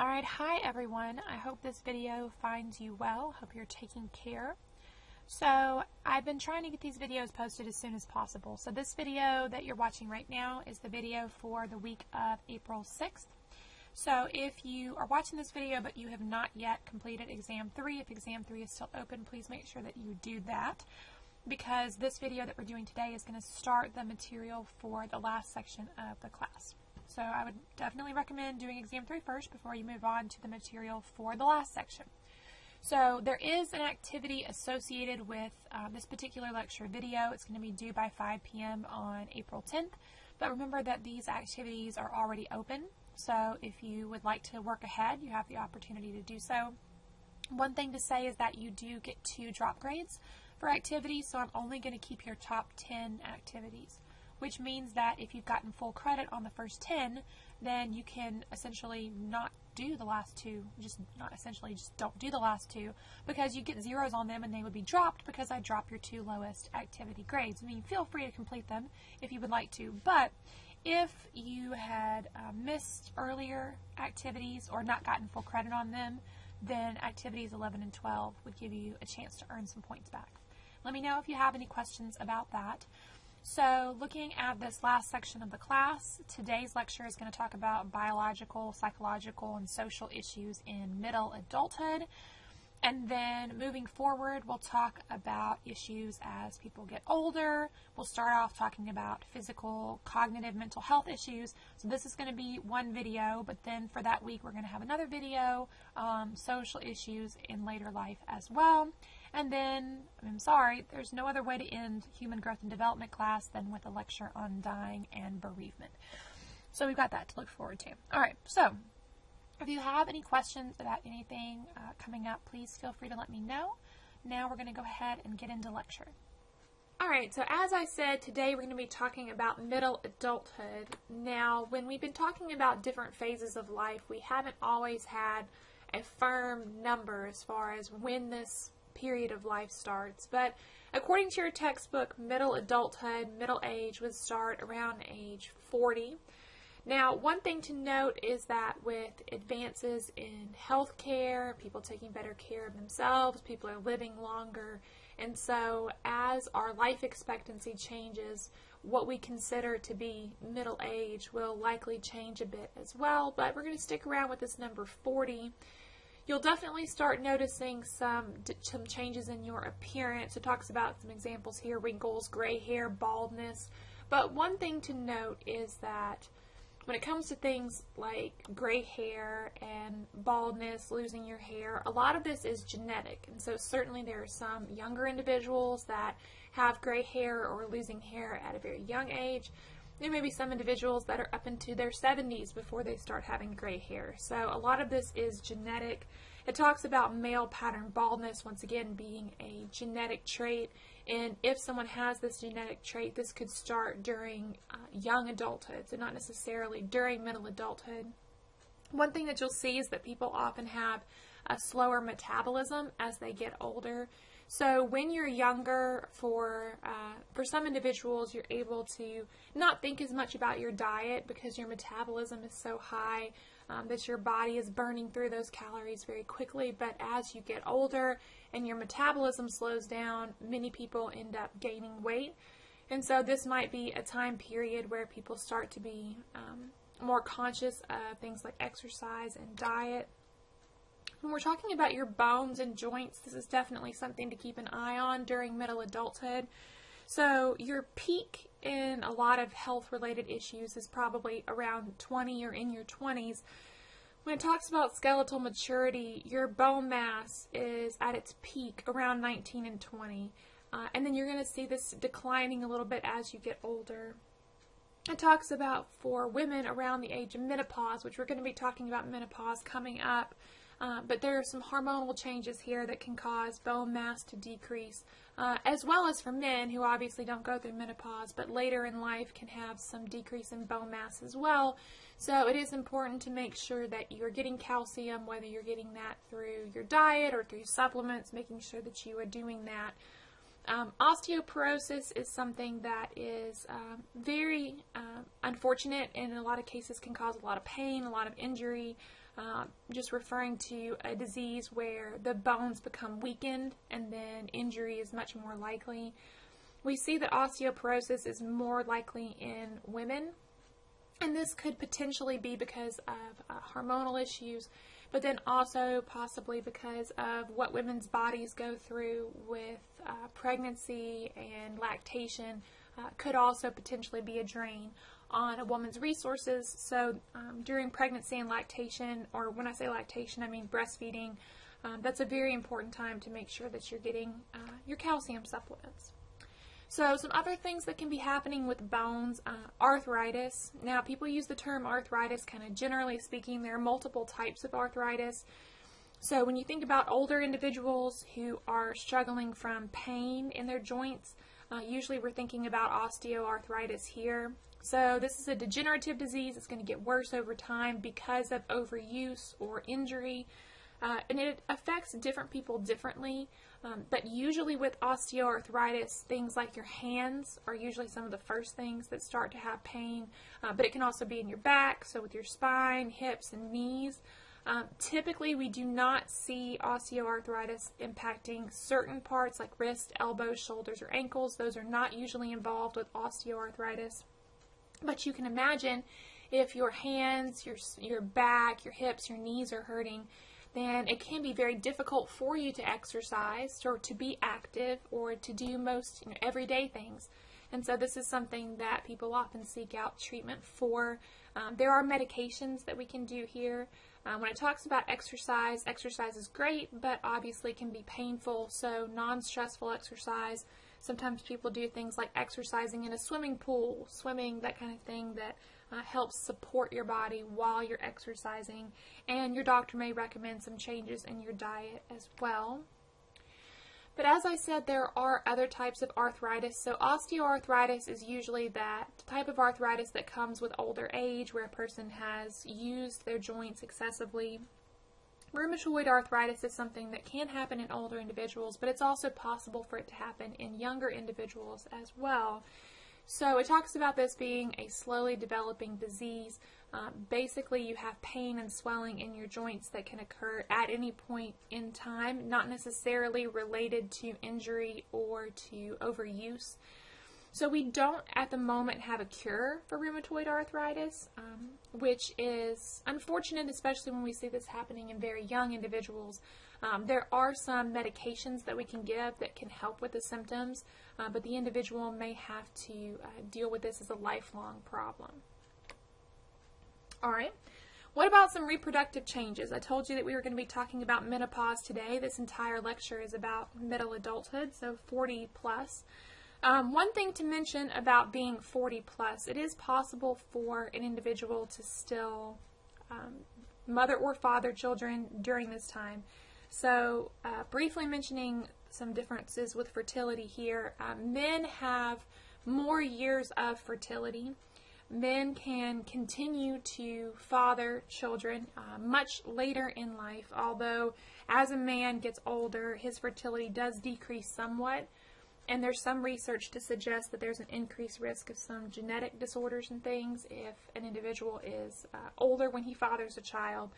Alright, hi everyone. I hope this video finds you well. Hope you're taking care. So, I've been trying to get these videos posted as soon as possible. So this video that you're watching right now is the video for the week of April 6th. So if you are watching this video but you have not yet completed exam 3, if exam 3 is still open, please make sure that you do that because this video that we're doing today is going to start the material for the last section of the class. So I would definitely recommend doing exam three first before you move on to the material for the last section. So there is an activity associated with uh, this particular lecture video. It's going to be due by 5 p.m. on April 10th. But remember that these activities are already open. So if you would like to work ahead, you have the opportunity to do so. One thing to say is that you do get two drop grades for activities, so I'm only going to keep your top 10 activities which means that if you've gotten full credit on the first 10, then you can essentially not do the last two, just not essentially, just don't do the last two because you get zeros on them and they would be dropped because I drop your two lowest activity grades. I mean, feel free to complete them if you would like to, but if you had uh, missed earlier activities or not gotten full credit on them, then activities 11 and 12 would give you a chance to earn some points back. Let me know if you have any questions about that. So looking at this last section of the class, today's lecture is going to talk about biological, psychological, and social issues in middle adulthood. And then moving forward, we'll talk about issues as people get older. We'll start off talking about physical, cognitive, mental health issues. So this is going to be one video, but then for that week, we're going to have another video, um, social issues in later life as well. And then, I'm sorry, there's no other way to end human growth and development class than with a lecture on dying and bereavement. So we've got that to look forward to. All right, so if you have any questions about anything uh, coming up, please feel free to let me know. Now we're going to go ahead and get into lecture. Alright, so as I said, today we're going to be talking about middle adulthood. Now, when we've been talking about different phases of life, we haven't always had a firm number as far as when this period of life starts. But according to your textbook, middle adulthood, middle age would start around age 40. Now, one thing to note is that with advances in healthcare, people taking better care of themselves, people are living longer, and so as our life expectancy changes, what we consider to be middle age will likely change a bit as well, but we're going to stick around with this number 40 you'll definitely start noticing some some changes in your appearance. It talks about some examples here: wrinkles, gray hair, baldness. But one thing to note is that when it comes to things like gray hair and baldness, losing your hair, a lot of this is genetic. And so certainly there are some younger individuals that have gray hair or losing hair at a very young age. There may be some individuals that are up into their 70s before they start having gray hair. So a lot of this is genetic. It talks about male pattern baldness, once again, being a genetic trait. And if someone has this genetic trait, this could start during uh, young adulthood, so not necessarily during middle adulthood. One thing that you'll see is that people often have a slower metabolism as they get older. So when you're younger, for uh, for some individuals, you're able to not think as much about your diet because your metabolism is so high um, that your body is burning through those calories very quickly. But as you get older and your metabolism slows down, many people end up gaining weight. And so this might be a time period where people start to be um, more conscious of things like exercise and diet. When we're talking about your bones and joints, this is definitely something to keep an eye on during middle adulthood. So, your peak in a lot of health related issues is probably around 20 or in your 20s. When it talks about skeletal maturity, your bone mass is at its peak around 19 and 20. Uh, and then you're going to see this declining a little bit as you get older. It talks about for women around the age of menopause, which we're going to be talking about menopause coming up. Uh, but there are some hormonal changes here that can cause bone mass to decrease, uh, as well as for men who obviously don't go through menopause, but later in life can have some decrease in bone mass as well. So it is important to make sure that you're getting calcium, whether you're getting that through your diet or through supplements, making sure that you are doing that. Um, osteoporosis is something that is um, very um, unfortunate and in a lot of cases can cause a lot of pain, a lot of injury. Uh, just referring to a disease where the bones become weakened and then injury is much more likely. We see that osteoporosis is more likely in women, and this could potentially be because of uh, hormonal issues, but then also possibly because of what women's bodies go through with uh, pregnancy and lactation uh, could also potentially be a drain on a woman's resources. So um, during pregnancy and lactation, or when I say lactation, I mean breastfeeding, um, that's a very important time to make sure that you're getting uh, your calcium supplements. So some other things that can be happening with bones, uh, arthritis. Now people use the term arthritis kind of generally speaking. There are multiple types of arthritis. So when you think about older individuals who are struggling from pain in their joints, uh, usually we're thinking about osteoarthritis here. So this is a degenerative disease. It's going to get worse over time because of overuse or injury. Uh, and it affects different people differently. Um, but usually with osteoarthritis, things like your hands are usually some of the first things that start to have pain. Uh, but it can also be in your back, so with your spine, hips, and knees. Um, typically, we do not see osteoarthritis impacting certain parts like wrist, elbows, shoulders, or ankles. Those are not usually involved with osteoarthritis. But you can imagine if your hands, your, your back, your hips, your knees are hurting, then it can be very difficult for you to exercise or to be active or to do most you know, everyday things. And so this is something that people often seek out treatment for. Um, there are medications that we can do here. Um, when it talks about exercise, exercise is great, but obviously can be painful. So non-stressful exercise. Sometimes people do things like exercising in a swimming pool, swimming, that kind of thing that uh, helps support your body while you're exercising. And your doctor may recommend some changes in your diet as well. But as I said, there are other types of arthritis. So osteoarthritis is usually that type of arthritis that comes with older age where a person has used their joints excessively. Rheumatoid arthritis is something that can happen in older individuals, but it's also possible for it to happen in younger individuals as well. So it talks about this being a slowly developing disease. Uh, basically, you have pain and swelling in your joints that can occur at any point in time, not necessarily related to injury or to overuse. So we don't at the moment have a cure for rheumatoid arthritis, um, which is unfortunate, especially when we see this happening in very young individuals. Um, there are some medications that we can give that can help with the symptoms, uh, but the individual may have to uh, deal with this as a lifelong problem. All right. What about some reproductive changes? I told you that we were going to be talking about menopause today. This entire lecture is about middle adulthood, so 40 plus. Um, one thing to mention about being 40 plus, it is possible for an individual to still um, mother or father children during this time. So, uh, briefly mentioning some differences with fertility here. Uh, men have more years of fertility. Men can continue to father children uh, much later in life, although as a man gets older, his fertility does decrease somewhat. And there's some research to suggest that there's an increased risk of some genetic disorders and things if an individual is uh, older when he fathers a child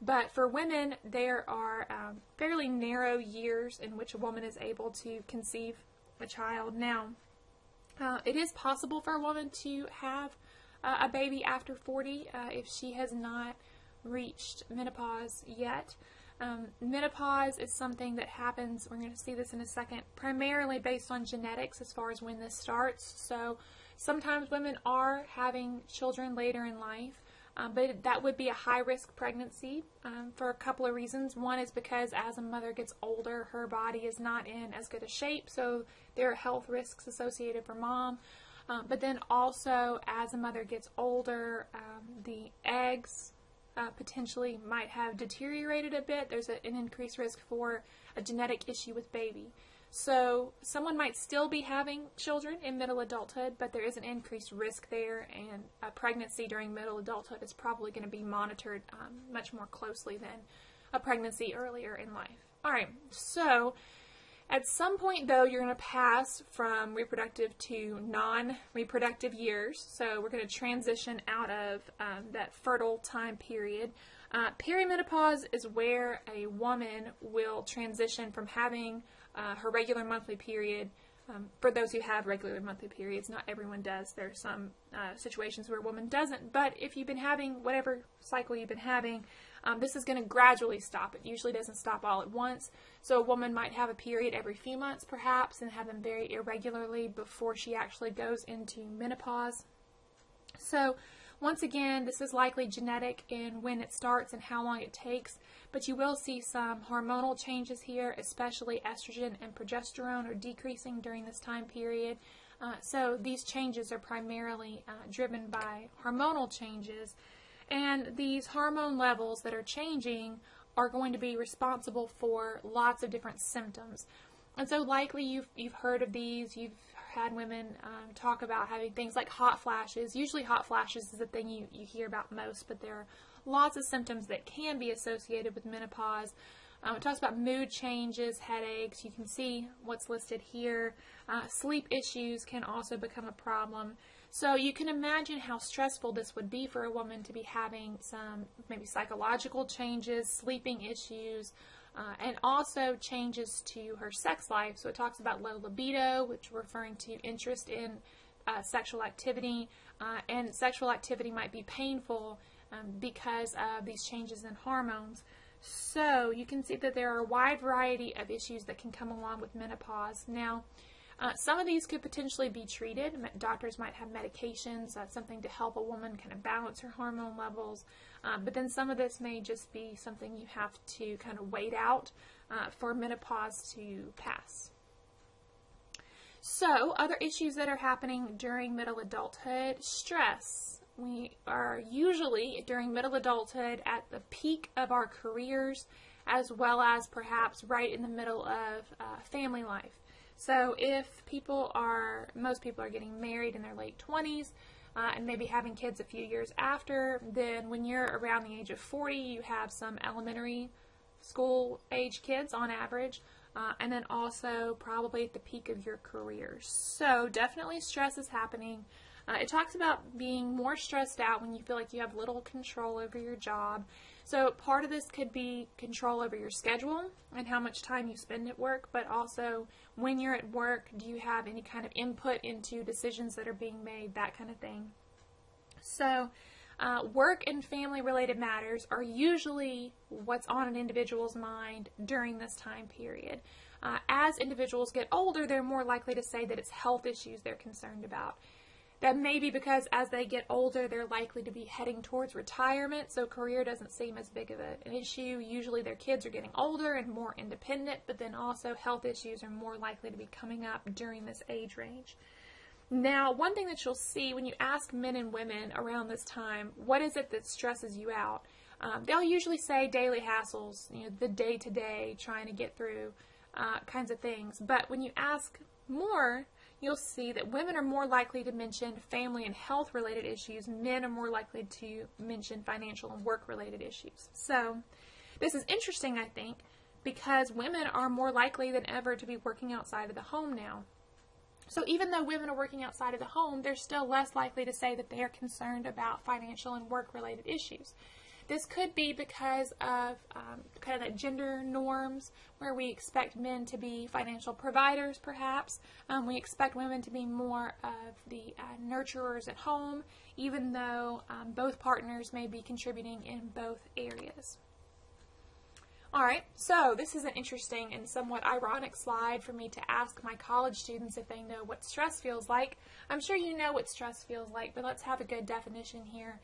but for women, there are um, fairly narrow years in which a woman is able to conceive a child. Now, uh, it is possible for a woman to have uh, a baby after 40 uh, if she has not reached menopause yet. Um, menopause is something that happens, we're going to see this in a second, primarily based on genetics as far as when this starts. So sometimes women are having children later in life. Um, but that would be a high risk pregnancy um, for a couple of reasons. One is because as a mother gets older, her body is not in as good a shape, so there are health risks associated for mom. Um, but then also, as a mother gets older, um, the eggs uh, potentially might have deteriorated a bit. There's a, an increased risk for a genetic issue with baby. So someone might still be having children in middle adulthood, but there is an increased risk there, and a pregnancy during middle adulthood is probably going to be monitored um, much more closely than a pregnancy earlier in life. All right, so At some point, though, you're going to pass from reproductive to non reproductive years. So we're going to transition out of um, that fertile time period. Uh, perimenopause is where a woman will transition from having uh, her regular monthly period. Um, for those who have regular monthly periods, not everyone does. There are some uh, situations where a woman doesn't. But if you've been having whatever cycle you've been having, um, this is going to gradually stop. It usually doesn't stop all at once. So a woman might have a period every few months, perhaps, and have them very irregularly before she actually goes into menopause. So once again, this is likely genetic in when it starts and how long it takes, but you will see some hormonal changes here, especially estrogen and progesterone are decreasing during this time period. Uh, so these changes are primarily uh, driven by hormonal changes, and these hormone levels that are changing are going to be responsible for lots of different symptoms. And so likely you've, you've heard of these, you've had women um, talk about having things like hot flashes. Usually, hot flashes is the thing you, you hear about most, but there are lots of symptoms that can be associated with menopause. Um, it talks about mood changes, headaches. You can see what's listed here. Uh, sleep issues can also become a problem. So you can imagine how stressful this would be for a woman to be having some maybe psychological changes, sleeping issues, uh, and also changes to her sex life. So it talks about low libido, which referring to interest in uh, sexual activity, uh, and sexual activity might be painful um, because of these changes in hormones. So you can see that there are a wide variety of issues that can come along with menopause. Now, uh, some of these could potentially be treated. Doctors might have medications, that's something to help a woman kind of balance her hormone levels. Um, but then some of this may just be something you have to kind of wait out uh, for menopause to pass. So, other issues that are happening during middle adulthood stress. We are usually during middle adulthood at the peak of our careers, as well as perhaps right in the middle of uh, family life. So if people are, most people are getting married in their late 20s uh, and maybe having kids a few years after, then when you're around the age of 40, you have some elementary school age kids on average. Uh, and then also probably at the peak of your career. So definitely stress is happening. Uh, it talks about being more stressed out when you feel like you have little control over your job so part of this could be control over your schedule and how much time you spend at work, but also when you're at work, do you have any kind of input into decisions that are being made, that kind of thing. So uh, work and family related matters are usually what's on an individual's mind during this time period. Uh, as individuals get older, they're more likely to say that it's health issues they're concerned about. That may be because as they get older, they're likely to be heading towards retirement, so career doesn't seem as big of a, an issue. Usually their kids are getting older and more independent, but then also health issues are more likely to be coming up during this age range. Now, one thing that you'll see when you ask men and women around this time, what is it that stresses you out? Um, they'll usually say daily hassles, you know, the day to day, trying to get through uh, kinds of things. But when you ask more, you'll see that women are more likely to mention family and health related issues, men are more likely to mention financial and work related issues. So, this is interesting, I think, because women are more likely than ever to be working outside of the home now. So, even though women are working outside of the home, they're still less likely to say that they are concerned about financial and work related issues. This could be because of um, kind of that gender norms where we expect men to be financial providers, perhaps. Um, we expect women to be more of the uh, nurturers at home, even though um, both partners may be contributing in both areas. Alright, so this is an interesting and somewhat ironic slide for me to ask my college students if they know what stress feels like. I'm sure you know what stress feels like, but let's have a good definition here.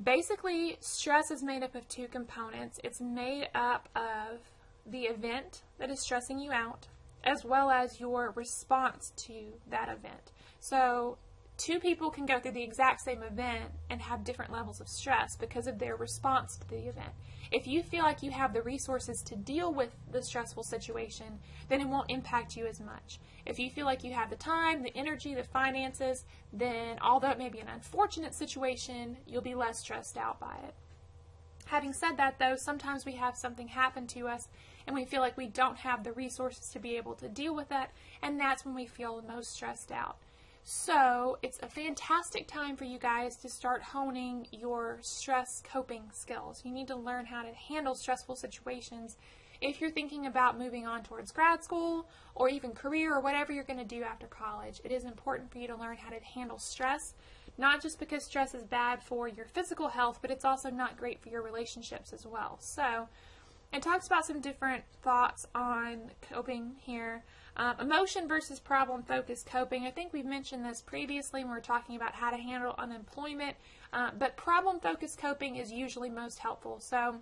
Basically, stress is made up of two components. It's made up of the event that is stressing you out, as well as your response to that event. So, two people can go through the exact same event and have different levels of stress because of their response to the event. If you feel like you have the resources to deal with the stressful situation, then it won't impact you as much. If you feel like you have the time, the energy, the finances, then although it may be an unfortunate situation, you'll be less stressed out by it. Having said that, though, sometimes we have something happen to us and we feel like we don't have the resources to be able to deal with it, and that's when we feel most stressed out. So, it's a fantastic time for you guys to start honing your stress coping skills. You need to learn how to handle stressful situations if you're thinking about moving on towards grad school or even career or whatever you're going to do after college. It is important for you to learn how to handle stress not just because stress is bad for your physical health, but it's also not great for your relationships as well. So, it talks about some different thoughts on coping here. Um, emotion versus problem focused coping. I think we've mentioned this previously when we are talking about how to handle unemployment, uh, but problem focused coping is usually most helpful. So,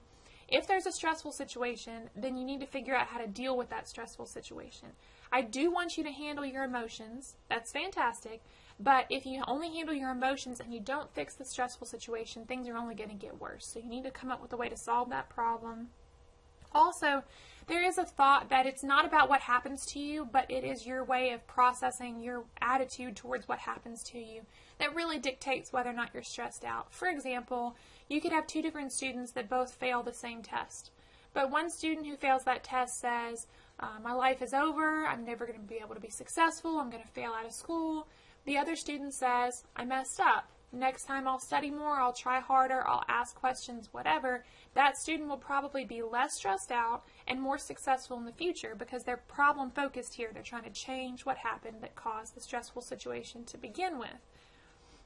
if there's a stressful situation, then you need to figure out how to deal with that stressful situation. I do want you to handle your emotions. That's fantastic. But if you only handle your emotions and you don't fix the stressful situation, things are only going to get worse. So you need to come up with a way to solve that problem. Also, there is a thought that it's not about what happens to you, but it is your way of processing your attitude towards what happens to you that really dictates whether or not you're stressed out. For example, you could have two different students that both fail the same test. But one student who fails that test says, uh, My life is over. I'm never going to be able to be successful. I'm going to fail out of school. The other student says, I messed up. Next time I'll study more, I'll try harder, I'll ask questions, whatever. That student will probably be less stressed out and more successful in the future because they're problem focused here. They're trying to change what happened that caused the stressful situation to begin with.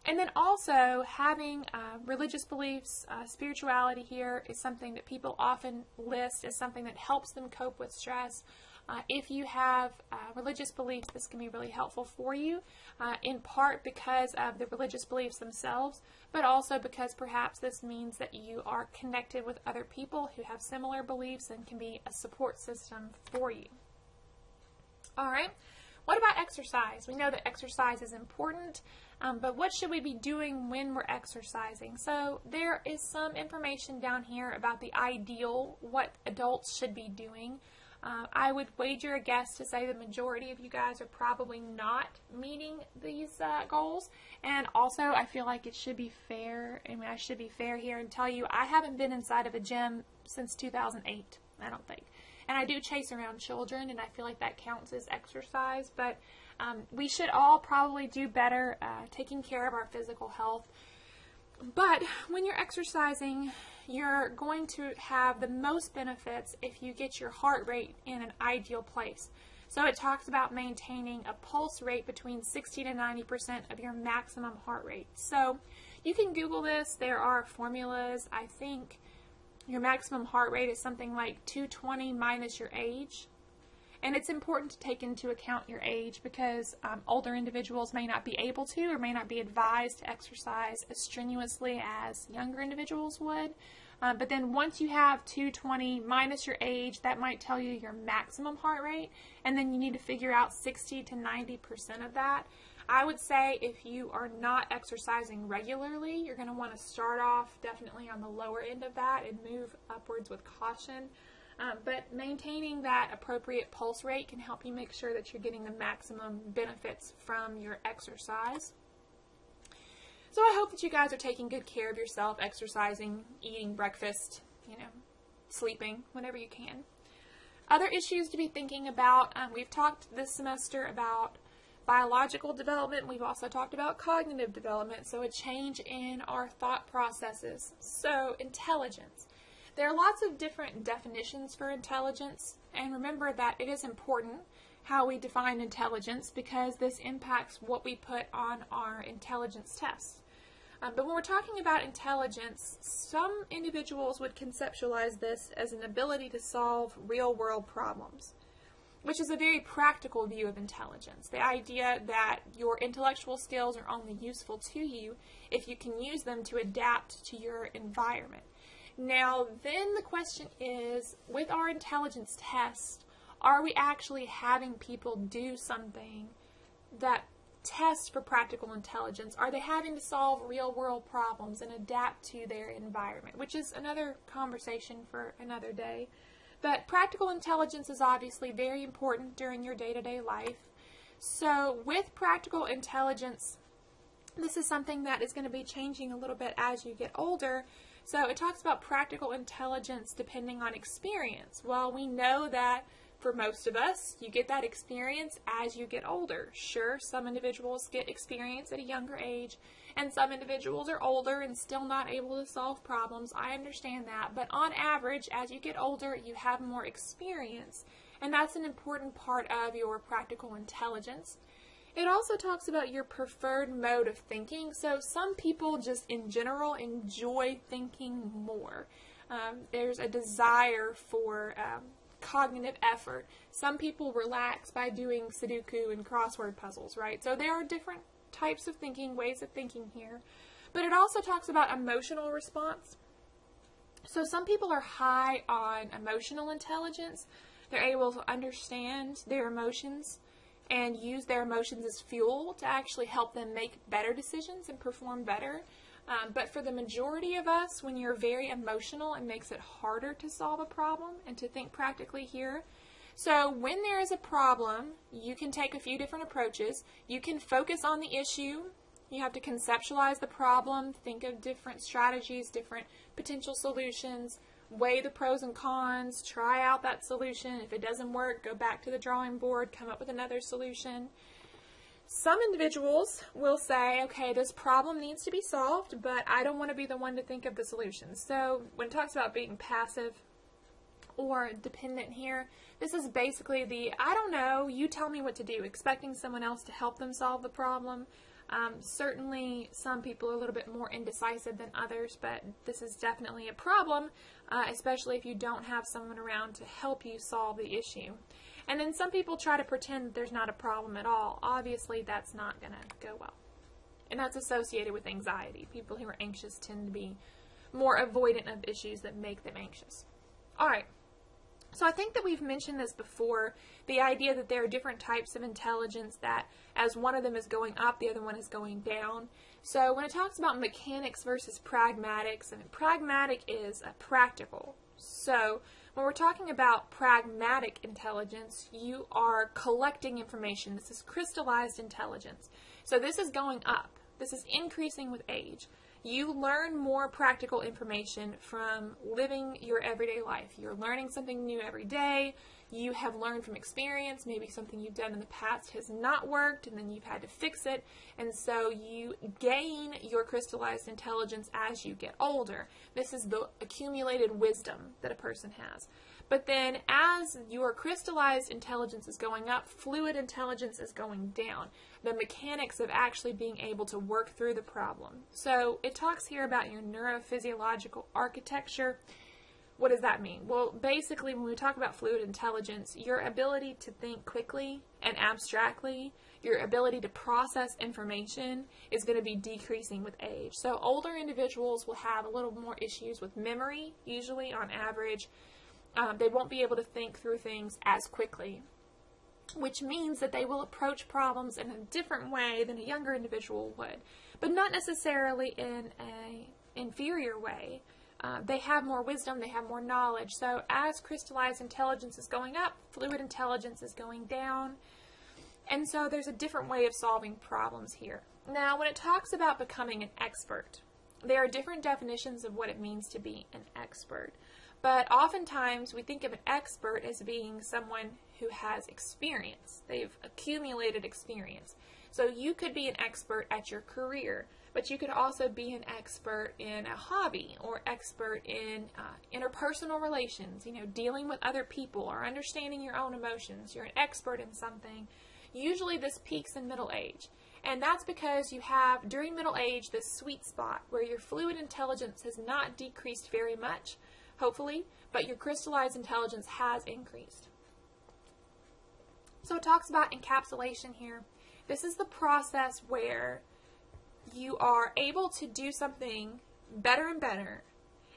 And then also having uh, religious beliefs, uh, spirituality here is something that people often list as something that helps them cope with stress. Uh, if you have uh, religious beliefs, this can be really helpful for you, uh, in part because of the religious beliefs themselves, but also because perhaps this means that you are connected with other people who have similar beliefs and can be a support system for you. All right. What about exercise? We know that exercise is important, um, but what should we be doing when we're exercising? So there is some information down here about the ideal, what adults should be doing. Uh, I would wager a guess to say the majority of you guys are probably not meeting these uh, goals. And also, I feel like it should be fair. I mean, I should be fair here and tell you I haven't been inside of a gym since 2008, I don't think. And I do chase around children, and I feel like that counts as exercise. But um, we should all probably do better uh, taking care of our physical health. But when you're exercising, you're going to have the most benefits if you get your heart rate in an ideal place. So it talks about maintaining a pulse rate between 60 to 90% of your maximum heart rate. So you can Google this. There are formulas. I think your maximum heart rate is something like 220 minus your age. And it's important to take into account your age because um, older individuals may not be able to or may not be advised to exercise as strenuously as younger individuals would. Um, but then once you have 220 minus your age, that might tell you your maximum heart rate. And then you need to figure out 60 to 90% of that. I would say if you are not exercising regularly, you're going to want to start off definitely on the lower end of that and move upwards with caution. Um, but maintaining that appropriate pulse rate can help you make sure that you're getting the maximum benefits from your exercise. So I hope that you guys are taking good care of yourself, exercising, eating breakfast, you know, sleeping whenever you can. Other issues to be thinking about, um, we've talked this semester about biological development. We've also talked about cognitive development, so a change in our thought processes. So, intelligence. There are lots of different definitions for intelligence, and remember that it is important how we define intelligence because this impacts what we put on our intelligence tests. Um, but when we're talking about intelligence, some individuals would conceptualize this as an ability to solve real world problems, which is a very practical view of intelligence. The idea that your intellectual skills are only useful to you if you can use them to adapt to your environment. Now, then the question is with our intelligence test, are we actually having people do something that tests for practical intelligence? Are they having to solve real world problems and adapt to their environment? Which is another conversation for another day. But practical intelligence is obviously very important during your day to day life. So, with practical intelligence, this is something that is going to be changing a little bit as you get older So it talks about practical intelligence depending on experience. Well, we know that for most of us, you get that experience as you get older. Sure, some individuals get experience at a younger age, and some individuals are older and still not able to solve problems. I understand that. But on average, as you get older, you have more experience, and that's an important part of your practical intelligence. It also talks about your preferred mode of thinking. So some people just in general enjoy thinking more. Um, there's a desire for um, cognitive effort. Some people relax by doing Sudoku and crossword puzzles, right? So there are different types of thinking, ways of thinking here. But it also talks about emotional response. So some people are high on emotional intelligence. They're able to understand their emotions and use their emotions as fuel to actually help them make better decisions and perform better. Um, but for the majority of us, when you're very emotional, it makes it harder to solve a problem and to think practically here. So when there is a problem, you can take a few different approaches. You can focus on the issue. You have to conceptualize the problem, think of different strategies, different potential solutions, weigh the pros and cons, try out that solution. If it doesn't work, go back to the drawing board, come up with another solution. Some individuals will say, okay, this problem needs to be solved, but I don't want to be the one to think of the solution. So when it talks about being passive or dependent here, this is basically the I don't know, you tell me what to do, expecting someone else to help them solve the problem. Um, certainly, some people are a little bit more indecisive than others, but this is definitely a problem, uh, especially if you don't have someone around to help you solve the issue. And then some people try to pretend there's not a problem at all. Obviously, that's not going to go well. And that's associated with anxiety. People who are anxious tend to be more avoidant of issues that make them anxious. All right. So I think that we've mentioned this before, the idea that there are different types of intelligence that as one of them is going up, the other one is going down. So when it talks about mechanics versus pragmatics, I mean, pragmatic is a practical. So when we're talking about pragmatic intelligence, you are collecting information. This is crystallized intelligence. So this is going up. This is increasing with age. You learn more practical information from living your everyday life. You're learning something new every day. You have learned from experience. Maybe something you've done in the past has not worked and then you've had to fix it. And so you gain your crystallized intelligence as you get older. This is the accumulated wisdom that a person has. But then as your crystallized intelligence is going up, fluid intelligence is going down. The mechanics of actually being able to work through the problem. So it talks here about your neurophysiological architecture. What does that mean? Well, basically, when we talk about fluid intelligence, your ability to think quickly and abstractly, your ability to process information is going to be decreasing with age. So, older individuals will have a little more issues with memory, usually on average um, they won't be able to think through things as quickly, which means that they will approach problems in a different way than a younger individual would, but not necessarily in a inferior way. Uh, they have more wisdom, they have more knowledge. So as crystallized intelligence is going up, fluid intelligence is going down. And so there's a different way of solving problems here. Now, when it talks about becoming an expert, there are different definitions of what it means to be an expert. But oftentimes we think of an expert as being someone who has experience. They've accumulated experience. So you could be an expert at your career, but you could also be an expert in a hobby or expert in uh, interpersonal relations, you know, dealing with other people or understanding your own emotions. You're an expert in something. Usually this peaks in middle age. And that's because you have, during middle age, this sweet spot where your fluid intelligence has not decreased very much, hopefully, but your crystallized intelligence has increased. So it talks about encapsulation here. This is the process where you are able to do something better and better,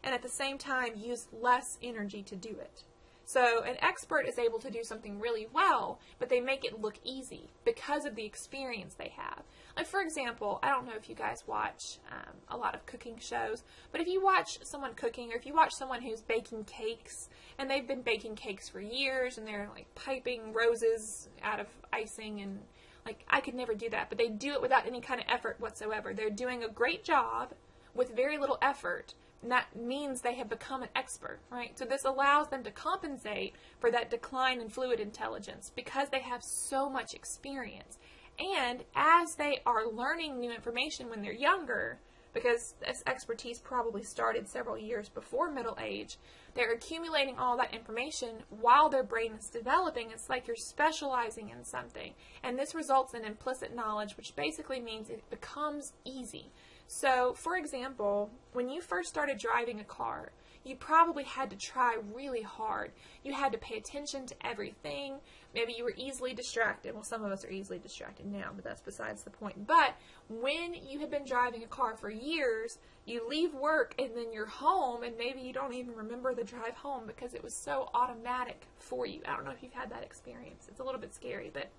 and at the same time use less energy to do it. So an expert is able to do something really well, but they make it look easy because of the experience they have. Like for example, I don't know if you guys watch um, a lot of cooking shows, but if you watch someone cooking or if you watch someone who's baking cakes and they've been baking cakes for years and they're like piping roses out of icing and like I could never do that, but they do it without any kind of effort whatsoever. They're doing a great job with very little effort and that means they have become an expert, right? So this allows them to compensate for that decline in fluid intelligence because they have so much experience. And as they are learning new information when they're younger, because this expertise probably started several years before middle age, they're accumulating all that information while their brain is developing. It's like you're specializing in something. And this results in implicit knowledge, which basically means it becomes easy. So, for example, when you first started driving a car, you probably had to try really hard. You had to pay attention to everything. Maybe you were easily distracted. Well, some of us are easily distracted now, but that's besides the point. But when you have been driving a car for years, you leave work and then you're home, and maybe you don't even remember the drive home because it was so automatic for you. I don't know if you've had that experience. It's a little bit scary, but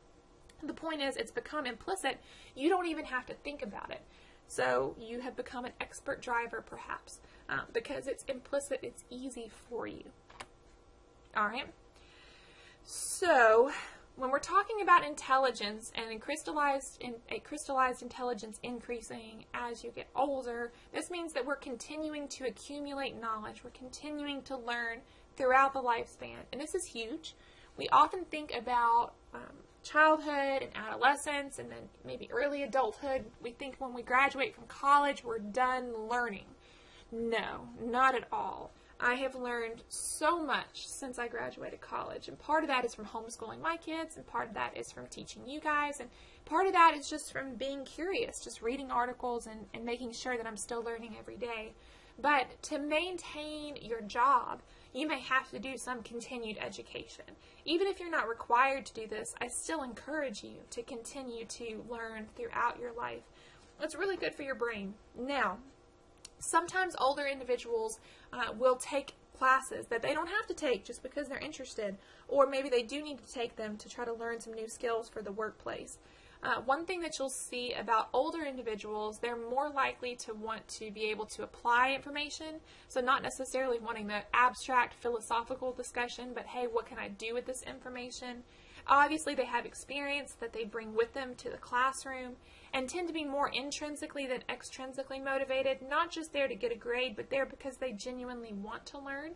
the point is, it's become implicit. You don't even have to think about it. So you have become an expert driver, perhaps, um, because it's implicit, it's easy for you. All right? So, when we're talking about intelligence and crystallized in, a crystallized intelligence increasing as you get older, this means that we're continuing to accumulate knowledge. We're continuing to learn throughout the lifespan, and this is huge. We often think about um, childhood and adolescence and then maybe early adulthood. We think when we graduate from college, we're done learning. No, not at all. I have learned so much since I graduated college, and part of that is from homeschooling my kids, and part of that is from teaching you guys, and part of that is just from being curious, just reading articles and, and making sure that I'm still learning every day. But to maintain your job, you may have to do some continued education. Even if you're not required to do this, I still encourage you to continue to learn throughout your life. It's really good for your brain. Now, sometimes older individuals uh, will take classes that they don't have to take just because they're interested, or maybe they do need to take them to try to learn some new skills for the workplace. Uh, one thing that you'll see about older individuals, they're more likely to want to be able to apply information. So, not necessarily wanting the abstract philosophical discussion, but hey, what can I do with this information? Obviously, they have experience that they bring with them to the classroom and tend to be more intrinsically than extrinsically motivated, not just there to get a grade, but there because they genuinely want to learn.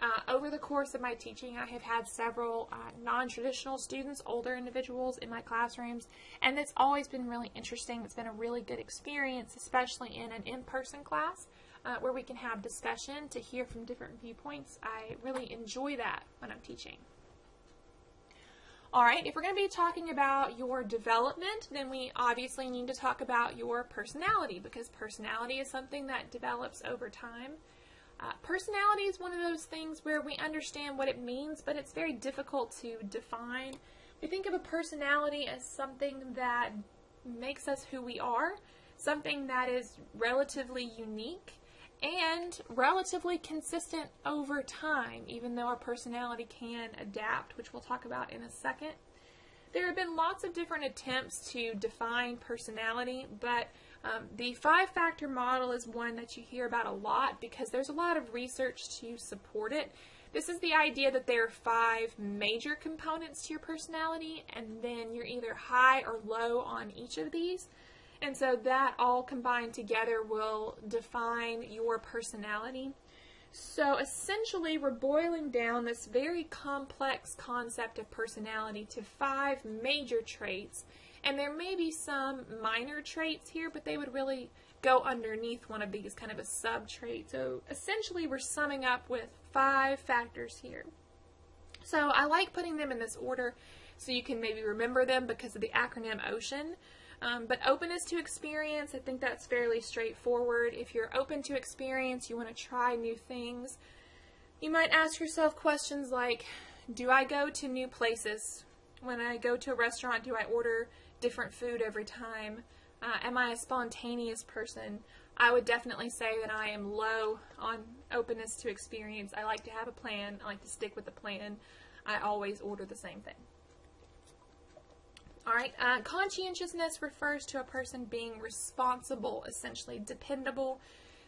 Uh, over the course of my teaching, I have had several uh, non traditional students, older individuals in my classrooms, and it's always been really interesting. It's been a really good experience, especially in an in person class uh, where we can have discussion to hear from different viewpoints. I really enjoy that when I'm teaching. All right, if we're going to be talking about your development, then we obviously need to talk about your personality because personality is something that develops over time. Uh, personality is one of those things where we understand what it means, but it's very difficult to define. We think of a personality as something that makes us who we are, something that is relatively unique and relatively consistent over time, even though our personality can adapt, which we'll talk about in a second. There have been lots of different attempts to define personality, but um, the five factor model is one that you hear about a lot because there's a lot of research to support it. This is the idea that there are five major components to your personality, and then you're either high or low on each of these. And so that all combined together will define your personality. So essentially, we're boiling down this very complex concept of personality to five major traits and there may be some minor traits here, but they would really go underneath one of these, kind of a sub trait. So essentially, we're summing up with five factors here. So I like putting them in this order so you can maybe remember them because of the acronym OCEAN. Um, but openness to experience, I think that's fairly straightforward. If you're open to experience, you want to try new things, you might ask yourself questions like, do I go to new places? When I go to a restaurant, do I order different food every time. Uh, am I a spontaneous person? I would definitely say that I am low on openness to experience. I like to have a plan. I like to stick with the plan. I always order the same thing. All right, uh, conscientiousness refers to a person being responsible, essentially dependable.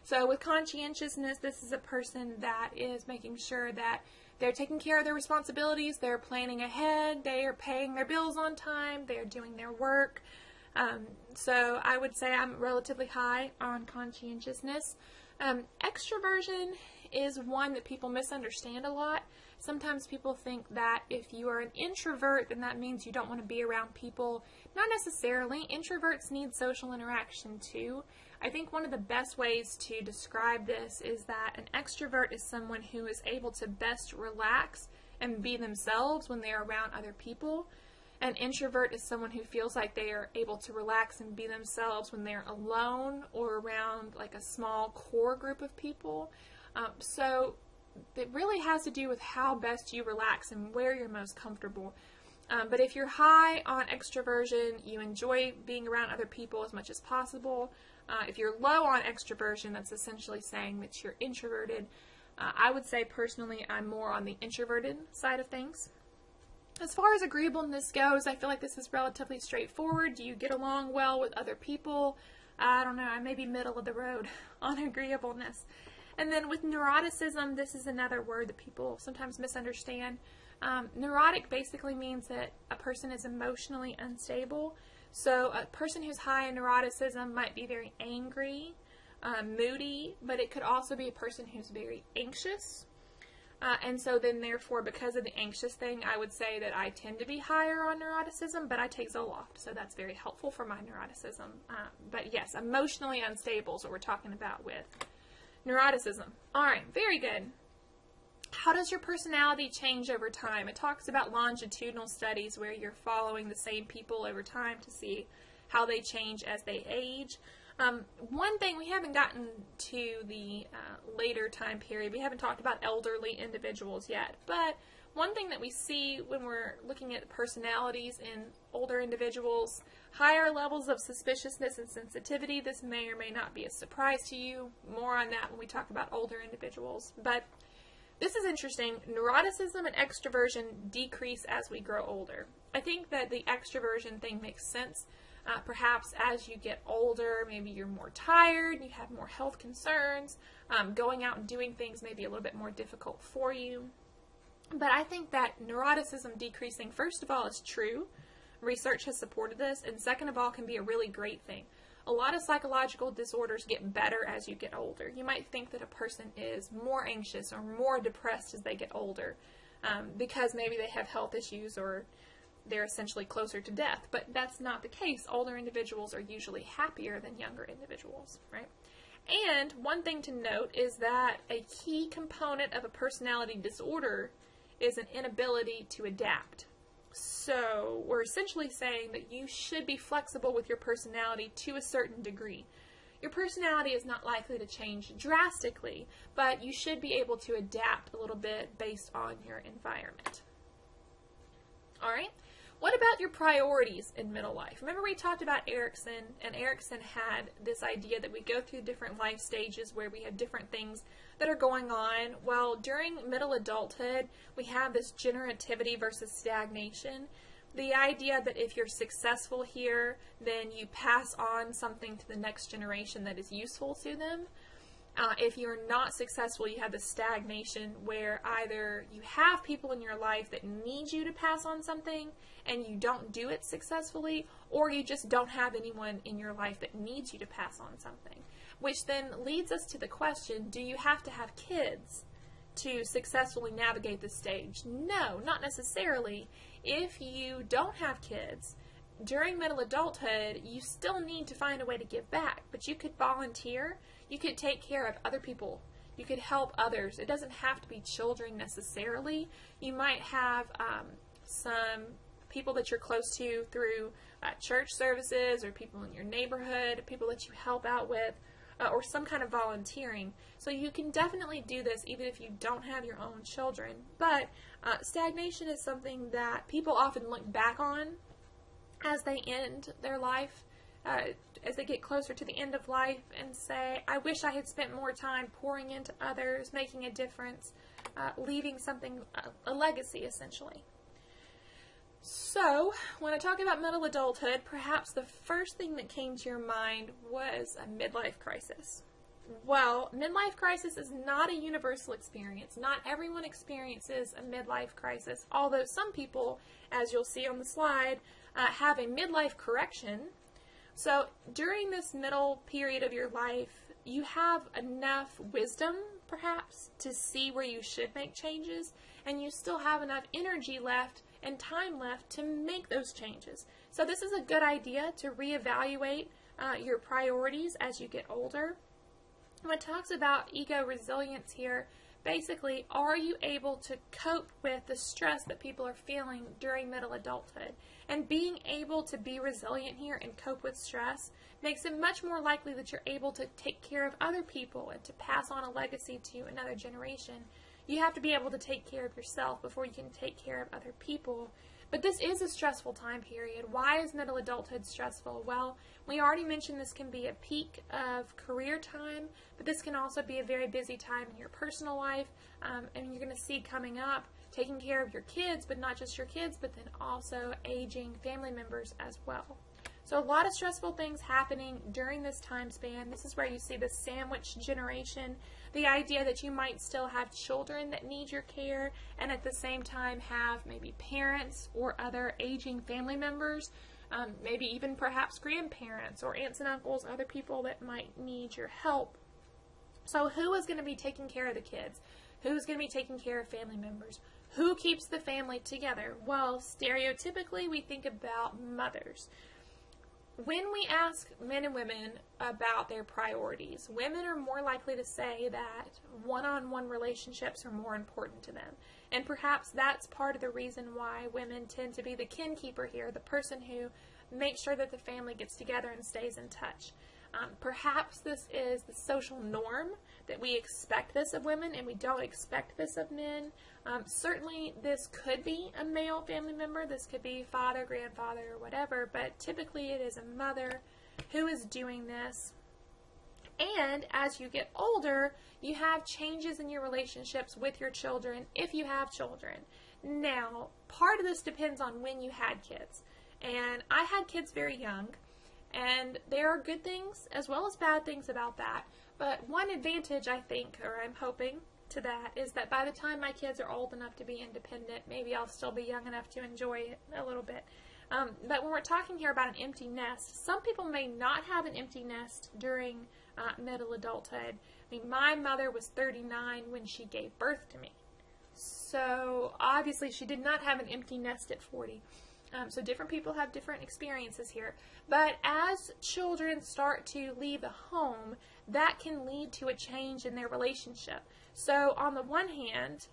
So with conscientiousness, this is a person that is making sure that they're taking care of their responsibilities, they're planning ahead, they are paying their bills on time, they're doing their work. Um, so I would say I'm relatively high on conscientiousness. Um, extroversion is one that people misunderstand a lot. Sometimes people think that if you are an introvert, then that means you don't want to be around people. Not necessarily. Introverts need social interaction too. I think one of the best ways to describe this is that an extrovert is someone who is able to best relax and be themselves when they are around other people. An introvert is someone who feels like they are able to relax and be themselves when they're alone or around like a small core group of people. Um, so it really has to do with how best you relax and where you're most comfortable. Um, but if you're high on extroversion, you enjoy being around other people as much as possible. Uh, if you're low on extroversion, that's essentially saying that you're introverted. Uh, I would say personally, I'm more on the introverted side of things. As far as agreeableness goes, I feel like this is relatively straightforward. Do you get along well with other people? I don't know, I may be middle of the road on agreeableness. And then with neuroticism, this is another word that people sometimes misunderstand. Um, neurotic basically means that a person is emotionally unstable. So a person who's high in neuroticism might be very angry, um, moody, but it could also be a person who's very anxious. Uh, and so then therefore, because of the anxious thing, I would say that I tend to be higher on neuroticism, but I take Zoloft, so that's very helpful for my neuroticism. Uh, but yes, emotionally unstable is what we're talking about with neuroticism. All right, very good. How does your personality change over time? It talks about longitudinal studies where you're following the same people over time to see how they change as they age. Um, one thing we haven't gotten to the uh, later time period, we haven't talked about elderly individuals yet, but one thing that we see when we're looking at personalities in older individuals, higher levels of suspiciousness and sensitivity. This may or may not be a surprise to you. More on that when we talk about older individuals. But this is interesting. Neuroticism and extroversion decrease as we grow older. I think that the extroversion thing makes sense uh, perhaps as you get older, maybe you're more tired, you have more health concerns, um, going out and doing things may be a little bit more difficult for you. But I think that neuroticism decreasing, first of all, is true. Research has supported this, and second of all, can be a really great thing. A lot of psychological disorders get better as you get older. You might think that a person is more anxious or more depressed as they get older um, because maybe they have health issues or they're essentially closer to death. But that's not the case. Older individuals are usually happier than younger individuals, right? And one thing to note is that a key component of a personality disorder is an inability to adapt. So we're essentially saying that you should be flexible with your personality to a certain degree. Your personality is not likely to change drastically, but you should be able to adapt a little bit based on your environment. All right? What about your priorities in middle life? Remember we talked about Erikson, and Erikson had this idea that we go through different life stages where we have different things that are going on. Well, during middle adulthood, we have this generativity versus stagnation. The idea that if you're successful here, then you pass on something to the next generation that is useful to them. Uh, if you're not successful, you have the stagnation where either you have people in your life that need you to pass on something and you don't do it successfully, or you just don't have anyone in your life that needs you to pass on something. Which then leads us to the question do you have to have kids to successfully navigate the stage? No, not necessarily. If you don't have kids, during middle adulthood, you still need to find a way to give back, but you could volunteer you could take care of other people. You could help others. It doesn't have to be children necessarily. You might have um, some people that you're close to through uh, church services or people in your neighborhood, people that you help out with, uh, or some kind of volunteering. So you can definitely do this even if you don't have your own children. But uh, stagnation is something that people often look back on as they end their life uh, as they get closer to the end of life and say, I wish I had spent more time pouring into others, making a difference, uh, leaving something, a legacy essentially. So, when I talk about middle adulthood, perhaps the first thing that came to your mind was a midlife crisis. Well, midlife crisis is not a universal experience. Not everyone experiences a midlife crisis, although some people, as you'll see on the slide, uh, have a midlife correction so during this middle period of your life, you have enough wisdom, perhaps, to see where you should make changes, and you still have enough energy left and time left to make those changes. So, this is a good idea to reevaluate uh, your priorities as you get older. When it talks about ego resilience here, basically, are you able to cope with the stress that people are feeling during middle adulthood? And being able to be resilient here and cope with stress makes it much more likely that you're able to take care of other people and to pass on a legacy to another generation. You have to be able to take care of yourself before you can take care of other people. But this is a stressful time period. Why is middle adulthood stressful? Well, we already mentioned this can be a peak of career time, but this can also be a very busy time in your personal life. Um, and you're going to see coming up taking care of your kids, but not just your kids, but then also aging family members as well. So a lot of stressful things happening during this time span. This is where you see the sandwich generation, the idea that you might still have children that need your care and at the same time have maybe parents or other aging family members, um, maybe even perhaps grandparents or aunts and uncles, other people that might need your help. So who is going to be taking care of the kids? Who's going to be taking care of family members? Who keeps the family together? Well, stereotypically, we think about mothers when we ask men and women about their priorities, women are more likely to say that one on one relationships are more important to them. And perhaps that's part of the reason why women tend to be the kin keeper here, the person who makes sure that the family gets together and stays in touch. Um, perhaps this is the social norm that we expect this of women and we don't expect this of men. Um, certainly, this could be a male family member. This could be father, grandfather, or whatever, but typically it is a mother who is doing this. And as you get older, you have changes in your relationships with your children if you have children. Now, part of this depends on when you had kids. And I had kids very young, and there are good things as well as bad things about that. But one advantage, I think, or I'm hoping, to that is that by the time my kids are old enough to be independent, maybe I'll still be young enough to enjoy it a little bit. Um, but when we're talking here about an empty nest, some people may not have an empty nest during uh, middle adulthood. I mean, my mother was 39 when she gave birth to me. So obviously, she did not have an empty nest at 40. Um, so different people have different experiences here. But as children start to leave the home, that can lead to a change in their relationship. So, on the one hand,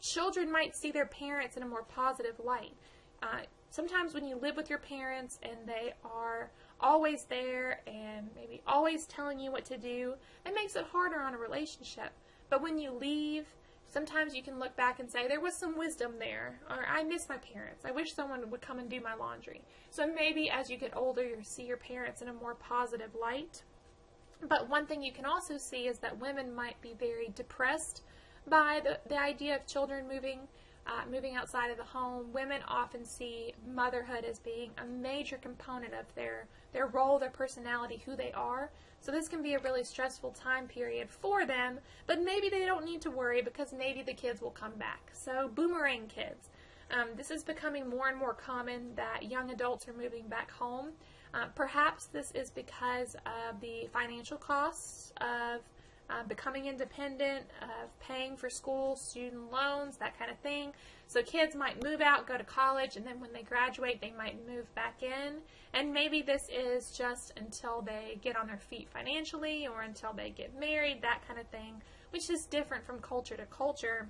children might see their parents in a more positive light. Uh, sometimes when you live with your parents and they are always there and maybe always telling you what to do, it makes it harder on a relationship. But when you leave, sometimes you can look back and say, there was some wisdom there, or I miss my parents. I wish someone would come and do my laundry. So maybe as you get older, you see your parents in a more positive light. But one thing you can also see is that women might be very depressed by the, the idea of children moving uh, moving outside of the home. Women often see motherhood as being a major component of their their role, their personality, who they are. So this can be a really stressful time period for them, but maybe they don't need to worry because maybe the kids will come back. So boomerang kids. Um, this is becoming more and more common that young adults are moving back home. Uh, perhaps this is because of the financial costs of uh, becoming independent, of paying for school, student loans, that kind of thing. So kids might move out, go to college, and then when they graduate, they might move back in. And maybe this is just until they get on their feet financially or until they get married, that kind of thing, which is different from culture to culture.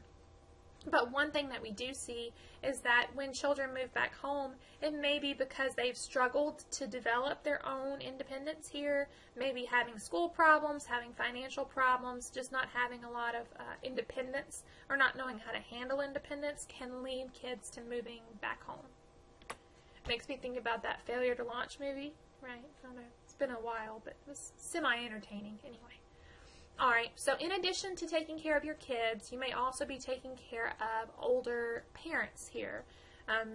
But one thing that we do see is that when children move back home, it may be because they've struggled to develop their own independence here, maybe having school problems, having financial problems, just not having a lot of uh, independence or not knowing how to handle independence can lead kids to moving back home. Makes me think about that failure to launch movie, right? I don't know. It's been a while, but it was semi entertaining anyway. Alright, so in addition to taking care of your kids, you may also be taking care of older parents here. Um,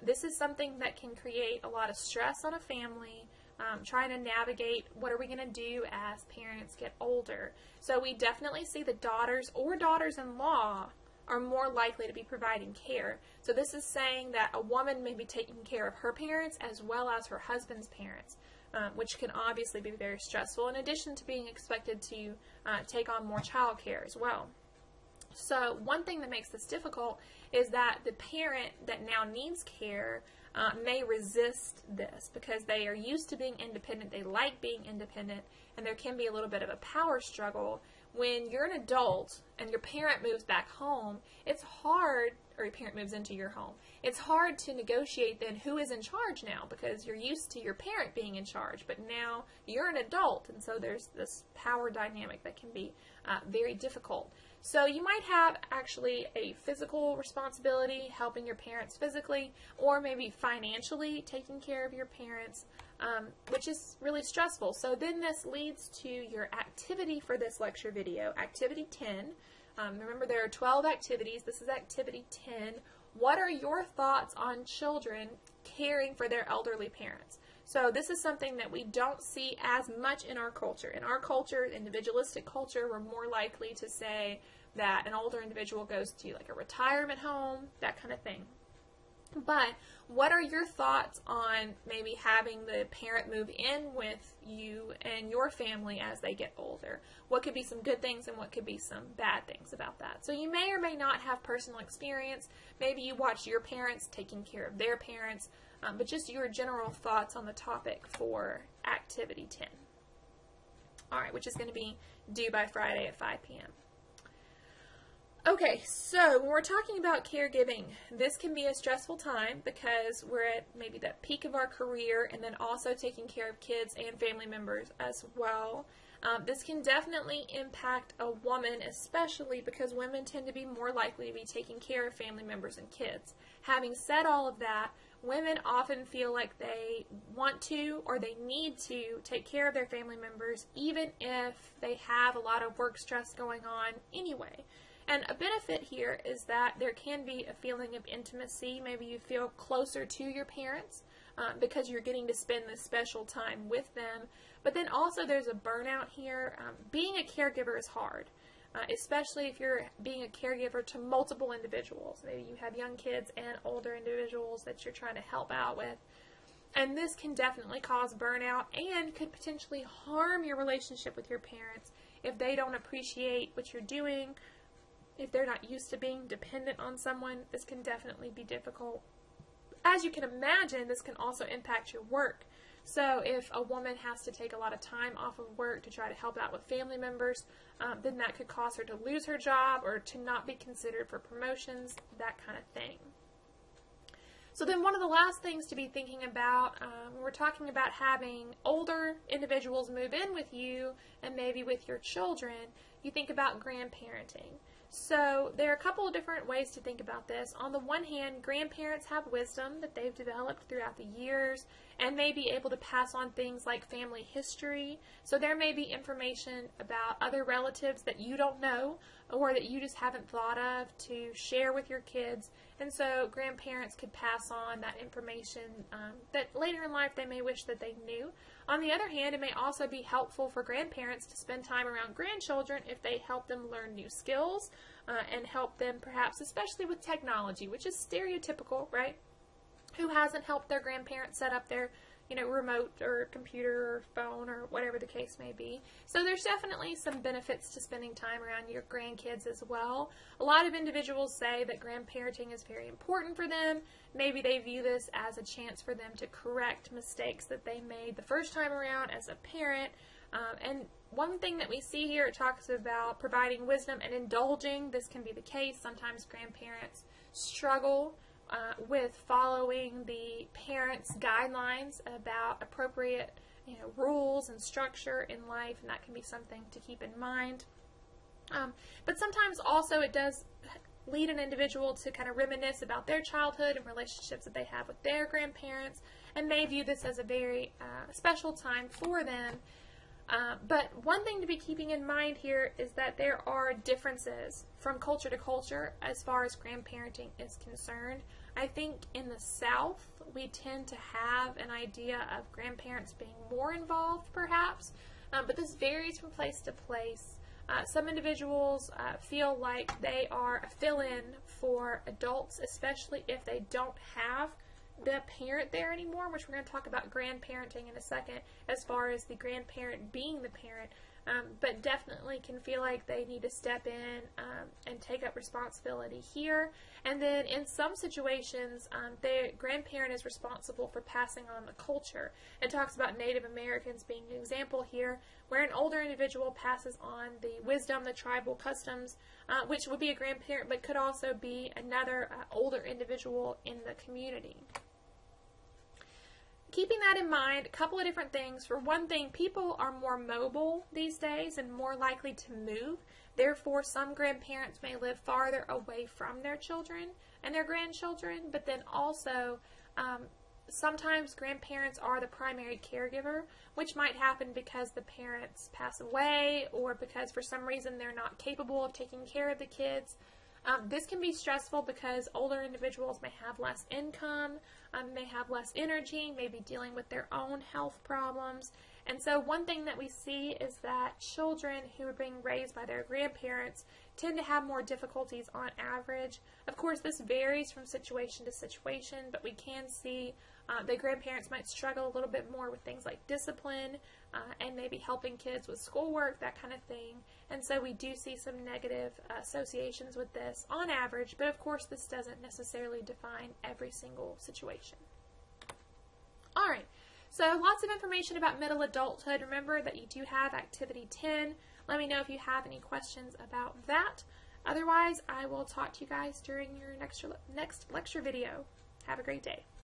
this is something that can create a lot of stress on a family, um, trying to navigate what are we going to do as parents get older. So we definitely see the daughters or daughters-in-law are more likely to be providing care. So this is saying that a woman may be taking care of her parents as well as her husband's parents. Um, which can obviously be very stressful, in addition to being expected to uh, take on more child care as well. So, one thing that makes this difficult is that the parent that now needs care uh, may resist this because they are used to being independent, they like being independent, and there can be a little bit of a power struggle. When you're an adult and your parent moves back home, it's hard, or your parent moves into your home, it's hard to negotiate then who is in charge now because you're used to your parent being in charge, but now you're an adult, and so there's this power dynamic that can be uh, very difficult. So you might have actually a physical responsibility, helping your parents physically, or maybe financially taking care of your parents, um, which is really stressful. So then this leads to your activity for this lecture video, activity 10. Um, remember there are 12 activities. This is activity 10. What are your thoughts on children caring for their elderly parents? So this is something that we don't see as much in our culture. In our culture, individualistic culture, we're more likely to say that an older individual goes to like a retirement home, that kind of thing. But what are your thoughts on maybe having the parent move in with you and your family as they get older? What could be some good things and what could be some bad things about that? So you may or may not have personal experience. Maybe you watch your parents taking care of their parents um, but just your general thoughts on the topic for Activity 10. Alright, which is going to be due by Friday at 5 p.m. Okay, so when we're talking about caregiving, this can be a stressful time because we're at maybe the peak of our career and then also taking care of kids and family members as well. Um, this can definitely impact a woman, especially because women tend to be more likely to be taking care of family members and kids. Having said all of that, women often feel like they want to or they need to take care of their family members even if they have a lot of work stress going on anyway. And a benefit here is that there can be a feeling of intimacy. Maybe you feel closer to your parents uh, because you're getting to spend this special time with them. But then also there's a burnout here. Um, being a caregiver is hard uh, especially if you're being a caregiver to multiple individuals. Maybe you have young kids and older individuals that you're trying to help out with. And this can definitely cause burnout and could potentially harm your relationship with your parents if they don't appreciate what you're doing. If they're not used to being dependent on someone, this can definitely be difficult. As you can imagine, this can also impact your work. So if a woman has to take a lot of time off of work to try to help out with family members, um, then that could cause her to lose her job or to not be considered for promotions, that kind of thing. So then one of the last things to be thinking about um, when we're talking about having older individuals move in with you and maybe with your children, you think about grandparenting. So there are a couple of different ways to think about this. On the one hand, grandparents have wisdom that they've developed throughout the years and may be able to pass on things like family history. So there may be information about other relatives that you don't know or that you just haven't thought of to share with your kids. And so grandparents could pass on that information um, that later in life they may wish that they knew. On the other hand, it may also be helpful for grandparents to spend time around grandchildren if they help them learn new skills uh, and help them perhaps, especially with technology, which is stereotypical, right? Who hasn't helped their grandparents set up their you know, remote or computer or phone or whatever the case may be. So there's definitely some benefits to spending time around your grandkids as well. A lot of individuals say that grandparenting is very important for them. Maybe they view this as a chance for them to correct mistakes that they made the first time around as a parent. Um, and one thing that we see here, it talks about providing wisdom and indulging. This can be the case. Sometimes grandparents struggle uh, with following the parents' guidelines about appropriate you know, rules and structure in life, and that can be something to keep in mind. Um, but sometimes also it does lead an individual to kind of reminisce about their childhood and relationships that they have with their grandparents, and may view this as a very uh, special time for them. Uh, but one thing to be keeping in mind here is that there are differences from culture to culture as far as grandparenting is concerned. I think in the South, we tend to have an idea of grandparents being more involved, perhaps, um, but this varies from place to place. Uh, some individuals uh, feel like they are a fill in for adults, especially if they don't have the parent there anymore, which we're going to talk about grandparenting in a second, as far as the grandparent being the parent. Um, but definitely can feel like they need to step in um, and take up responsibility here. And then in some situations, um, the grandparent is responsible for passing on the culture. It talks about Native Americans being an example here, where an older individual passes on the wisdom, the tribal customs, uh, which would be a grandparent, but could also be another uh, older individual in the community keeping that in mind, a couple of different things. For one thing, people are more mobile these days and more likely to move. Therefore, some grandparents may live farther away from their children and their grandchildren, but then also um, sometimes grandparents are the primary caregiver, which might happen because the parents pass away or because for some reason they're not capable of taking care of the kids. Um, this can be stressful because older individuals may have less income, um, may have less energy, may be dealing with their own health problems. And so, one thing that we see is that children who are being raised by their grandparents tend to have more difficulties on average. Of course, this varies from situation to situation, but we can see uh, grandparents might struggle a little bit more with things like discipline uh, and maybe helping kids with schoolwork, that kind of thing. And so we do see some negative associations with this on average, but of course, this doesn't necessarily define every single situation. All right, so lots of information about middle adulthood. Remember that you do have Activity 10. Let me know if you have any questions about that. Otherwise, I will talk to you guys during your next, next lecture video. Have a great day.